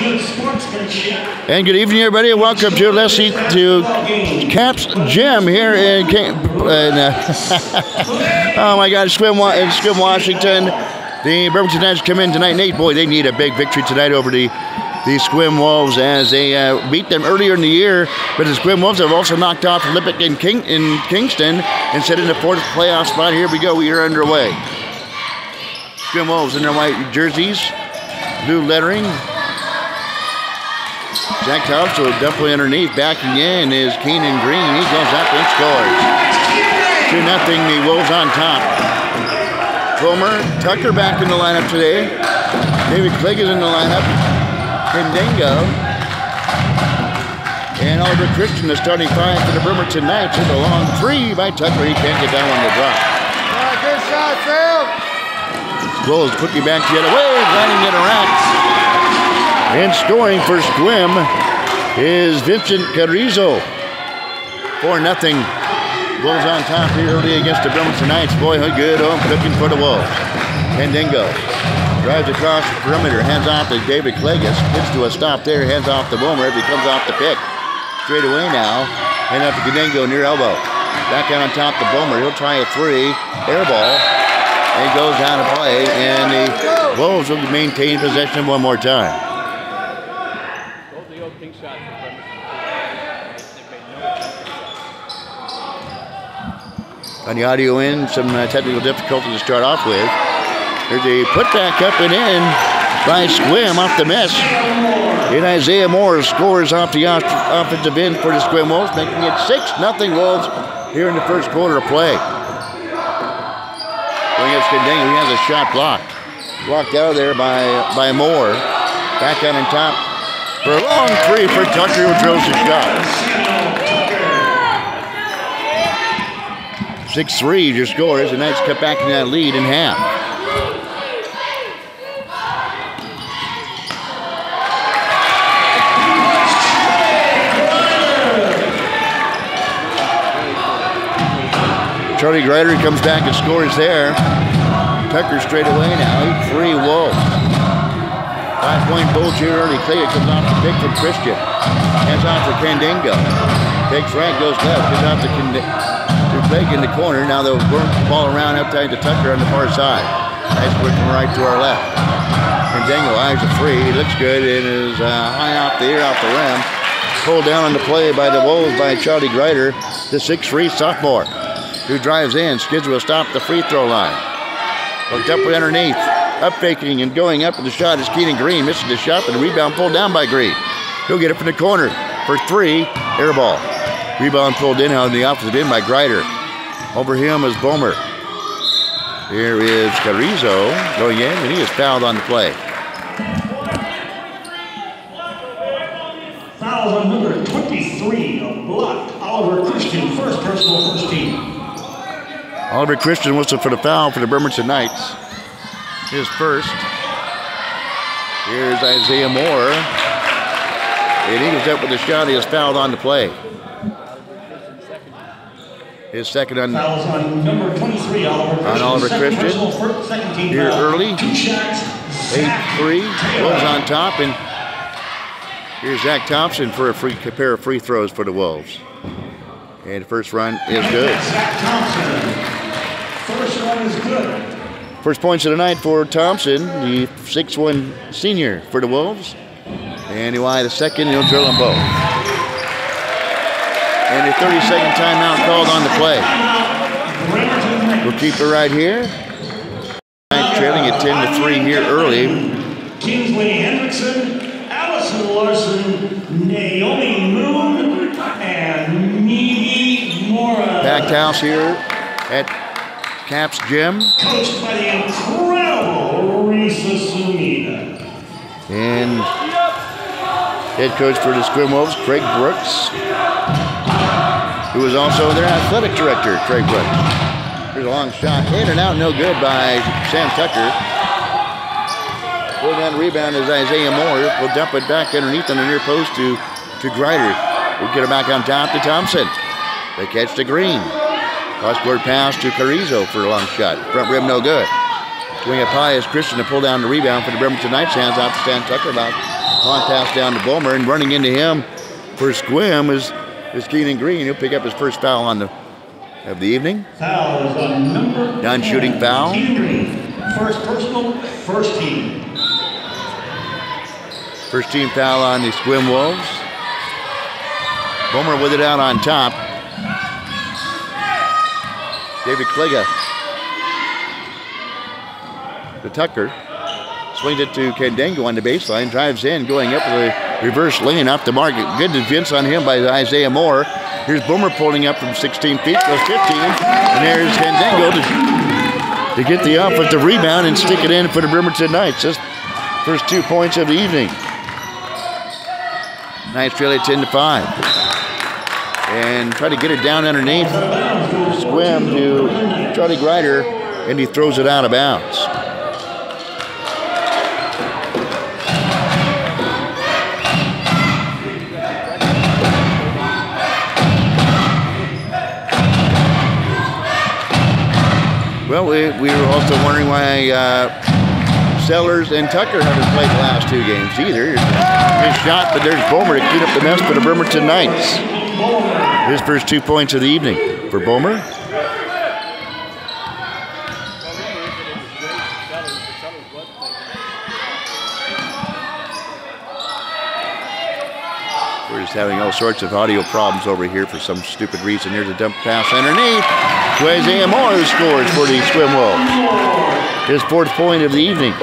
And good evening, everybody, and welcome to Leslie to Caps Gym here in, in uh, oh my God, Sequim, in Sequim, Washington. The Bremerton Knights come in tonight, Nate. Boy, they need a big victory tonight over the the Sequim Wolves as they uh, beat them earlier in the year. But the Sequim Wolves have also knocked off Lippic in, King, in Kingston and set in the fourth playoff spot. Here we go. We are underway. Sequim Wolves in their white jerseys, blue lettering. Zach Thompson definitely underneath. Backing in is Keenan Green. He goes up and scores. 2 nothing. the Wolves on top. Cromer, Tucker back in the lineup today. David Clegg is in the lineup. Pendingo. And Oliver Christian, the starting five for the Bremerton Knights. It's a long three by Tucker. He can't get that one to drop. good shot, Sam. Wolves quickly back the other way, grinding it around. And scoring for Sequim is Vincent Carrizo. 4 nothing. Wolves on top here early against the Bremerton Knights. Boy, good home cooking for the Wolves. Pendingo drives across the perimeter, hands off to David Clegus, gets to a stop there, hands off to Boomer as he comes off the pick. Straight away now, hand up to Pendingo near elbow. Back out on top to Boomer. He'll try a three, air ball, and goes down to play, and the Wolves will maintain possession one more time. On the audio end, some uh, technical difficulty to start off with. There's a putback up and in by Sequim off the miss. And Isaiah Moore scores off the offensive end for the Sequim Wolves, making it 6 nothing Wolves here in the first quarter of play. Against Kendingo, he has a shot blocked. Blocked out of there by, by Moore. Back out on top for a long three for Tucker who drills the shot. 6-3 your score as the Knights cut back in that lead in half. Charlie Grider comes back and scores there. Tucker straight away now. Three Wolves. Five point bulge here early. Clay comes off the pick from Christian. Hands off for Candingo. Takes right, goes left. Gives out to, to Clegg in the corner. Now they'll work the ball around upside to Tucker on the far side. Nice work from right to our left. Candingo eyes a free. He looks good and is uh, high off the ear, off the rim. Pulled down on the play by the Wolves by Charlie Grider, the 6'3 sophomore who drives in. Skids will stop the free throw line. Looked up underneath. Up faking and going up with the shot is Keenan Green. Misses the shot, but the rebound pulled down by Green. He'll get it from the corner for three. Air ball. Rebound pulled in on the opposite end by Grider. Over him is Bomer. Here is Carrizo going in, and he is fouled on the play. Foul on number 23 of blocked Oliver Christian, first personal first team. Oliver Christian whistled for the foul for the Bremerton Knights. His first. Here's Isaiah Moore. And he goes up with a shot. He is fouled on the play. His second on, Fouls on number 23, Oliver Christian. on Oliver Second Christian. first- second team Here foul. early. Two shots. 8-3. Wolves on top. And here's Zach Thompson for a free a pair of free throws for the Wolves. And the first run is good. Zach Thompson. First one is good. First points of the night for Thompson, the 6-1 senior for the Wolves. And Eli the second, he'll drill them both. And a 30 second timeout called on the play. We'll keep it right here. Trailing at 10 to 3 here early. Kingsley Hendrickson, Allison Larson, Naomi Moon, and Mimi Mora. Packed house here at Caps Gym. Coached by the incredible Risa Sumida. And head coach for the Sequim Wolves, Craig Brooks, who is also their athletic director, Craig Brooks. Here's a long shot, in and out, no good by Sam Tucker. Pulling down rebound is Isaiah Moore. Will dump it back underneath on the near post to, to Grider. We'll get it back on top to Thompson. They catch the green. Cross-court pass to Carrizo for a long shot. Front rim no good. Swing it high as Christian to pull down the rebound for the Bremerton Knights. Hands out to Stan Tucker about Long pass down to Bulmer, and running into him for Sequim is, is Keenan Green. He'll pick up his first foul on the of the evening. Foul is on number Done shooting foul. Keenan Green. First personal, first team. First team foul on the Sequim Wolves. Bulmer with it out on top. David Kliga The Tucker. Swings it to Candango on the baseline. Drives in, going up with a reverse lane off the mark. Good defense on him by Isaiah Moore. Here's Boomer pulling up from 16 feet, goes 15. And there's Candango to, to get the offensive rebound and stick it in for the Bremerton Knights. Just first two points of the evening. Knights trail it 10 to 5. And try to get it down underneath. Sequim to Charlie Grider, and he throws it out of bounds. Well, we, we were also wondering why uh, Sellers and Tucker haven't played the last two games either. His shot, but there's Bomer to clean up the mess for the Bremerton Knights. His first two points of the evening for Bomer. We're just having all sorts of audio problems over here for some stupid reason. Here's a dump pass underneath to Isaiah Moore who scores for the Sequim Wolves. His fourth point of the evening.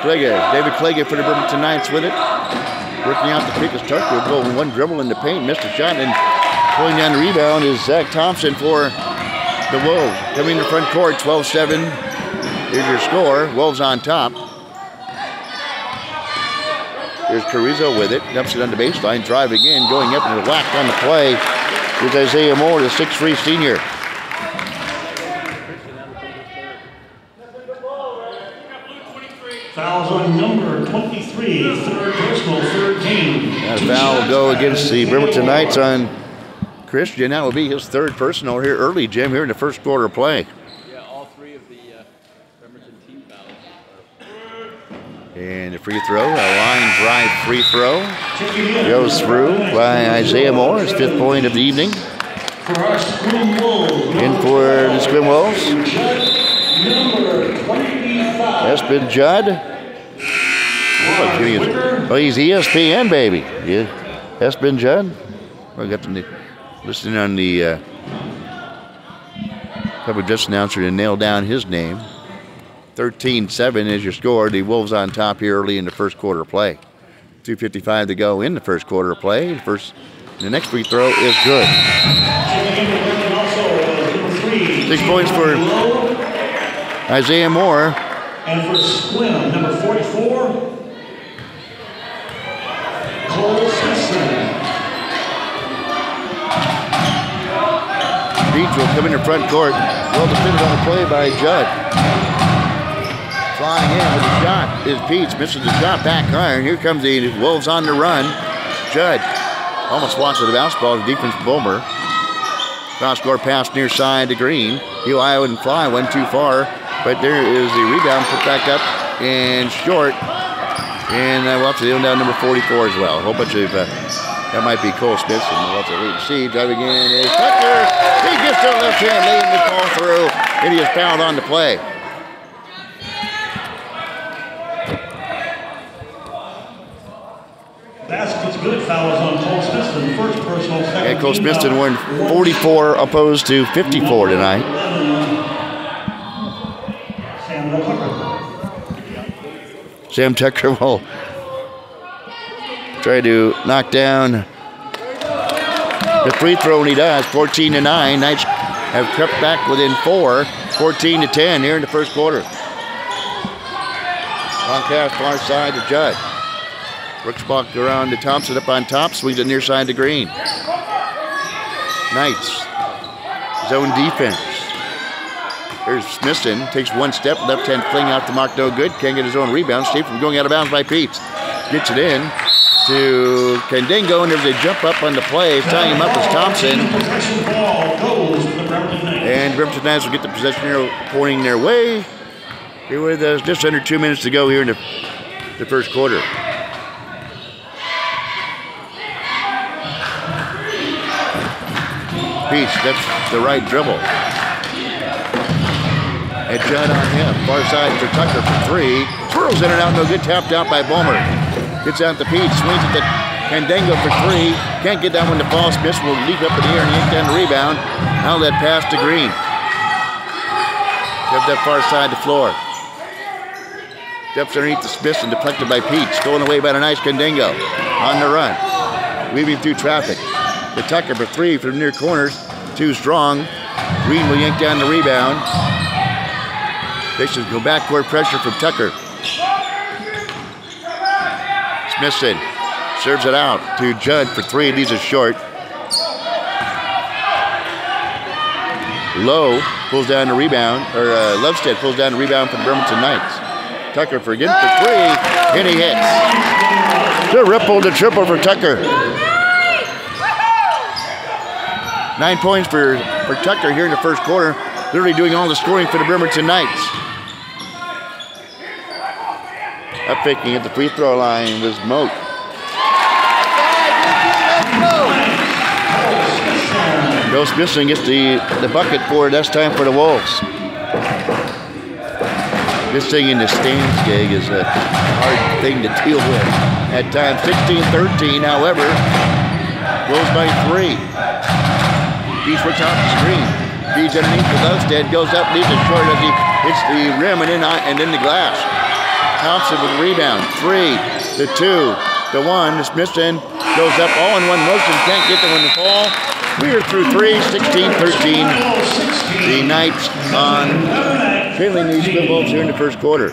Klega, David Klega for the Bremerton Knights with it. Working out the pick is Tucker. Going one dribble in the paint, missed a shot, and pulling down the rebound is Zach Thompson for the Wolves. Coming to front court, 12-7 is your score. Wolves on top. There's Carrizo with it. Dumps it on the baseline. Drive again. Going up and whacked on the play is Isaiah Moore, the 6'3 senior. Fouls on number 23, third personal, third team. That foul will go against the Bremerton Knights on Christian. That will be his third personal here early, Jim, here in the first quarter play. Yeah, all three of the uh, Bremerton team fouls. And a free throw, a line drive free throw. Goes through by Isaiah Moore, his fifth point of the evening. In for the Sequim Wolves, Number 25. Espen Judd. Oh, gee, he's- oh, he's ESPN, baby. Yeah, Espen Judd. I got to listening on the uh, address announcer to nail down his name. 13-7 is your score. The Wolves on top here early in the first quarter play. 2.55 to go in the first quarter play. The first, the next free throw is good. Checking in the ring also is number three. Six points for Isaiah Moore. And for Sequim, number 44, Cole Simpson. Beach will come into front court. Well defended on the play by Judd. Flying in with a shot is Peets. Misses the shot. Back iron. Here comes the Wolves on the run. Judd almost with the bounce ball. The defense Bulmer. Cross score pass near side to Green. Iowa and fly. One too far. But there is the rebound put back up and short. And uh, we'll have to deal down number 44 as well. A whole bunch of, uh, that might be Cole Smith. And we'll have to wait and see. Driving in is Tucker. He gets the left hand, laying the ball through. And he is fouled on the play. Fouls on Cole Simpson. First personal, second And Cole team Smithson won 44 opposed to 54 tonight. Sam Tucker will try to knock down the free throw, and he does. 14 to 9. Knights have crept back within four. 14 to 10 here in the first quarter. Long pass far side to Judd. Brooks walk around to Thompson up on top, swings it near side to Green. Knights. Zone defense. There's Smithson, takes one step, left hand fling out the mark, no good. Can't get his own rebound. Saved from going out of bounds by Pete. Gets it in to Candango, and there's a jump up on the play. Tying him up is Thompson. To And Bremerton Knights will get the possession arrow pointing their way. Here with us, just under two minutes to go here in the, the first quarter. Peach, that's the right dribble. And Judd on him. Far side for Tucker for three. Twirls in and out, no good. Tapped out by Bulmer. Gets out to Peach. Swings at the Candango for three. Can't get that one to fall. Smith will leap up in the air and yank down the rebound. Now that pass to Green. Kept that far side to floor. Steps underneath the Smiths and deflected by Peach. Stolen away by the nice Candango. On the run. Weaving through traffic. Tucker for three from near corners. Too strong. Green will yank down the rebound. Pistons go backcourt pressure from Tucker. Smithson serves it out to Judd for three. These are short. Lowe pulls down the rebound, or uh, Lovestead pulls down the rebound for the Bremerton Knights. Tucker for again for three, and he hits. The ripple to triple for Tucker. Nine points for, for Tucker here in the first quarter. Literally doing all the scoring for the Bremerton Knights. Up picking at the free throw line was Moat. Joe Smithson gets the, the bucket for. That's time for the Wolves. This thing in the stands gig is a hard thing to deal with. At time 16-13, however, goes by three. Works off the screen. Feeds underneath the Lovestead, goes up, leaves it short as he hits the rim and then, and then the glass. Thompson with the rebound. Three, the two, the one. Smithson goes up all in one motion. Can't get the one to fall. We are through three, 16-13. The Knights on trailing these Wolves here in the first quarter.